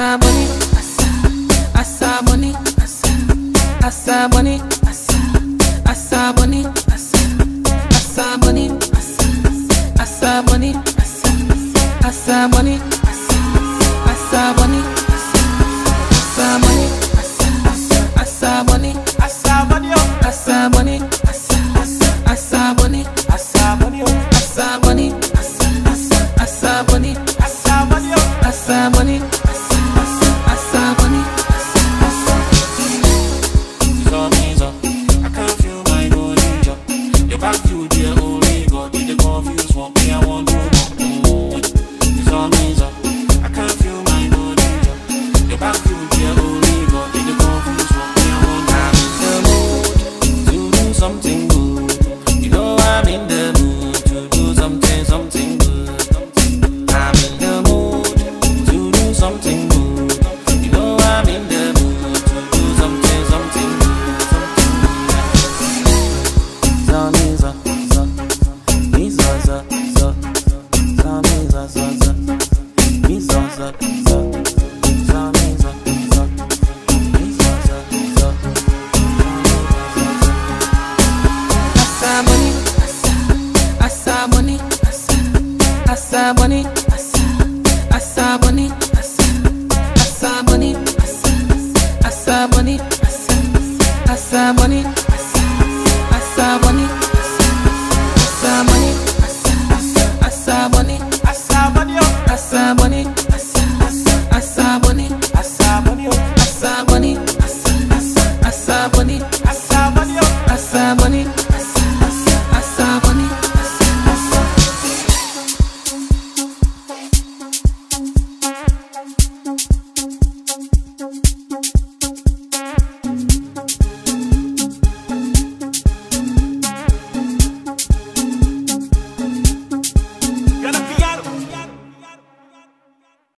saw money. I saw money. I saw money. I saw money. I saw money. I saw money. I saw money. I saw money. Asabone, asa, asa I saw money. I saw. asabone, asa, asabone, asa, asa bunny.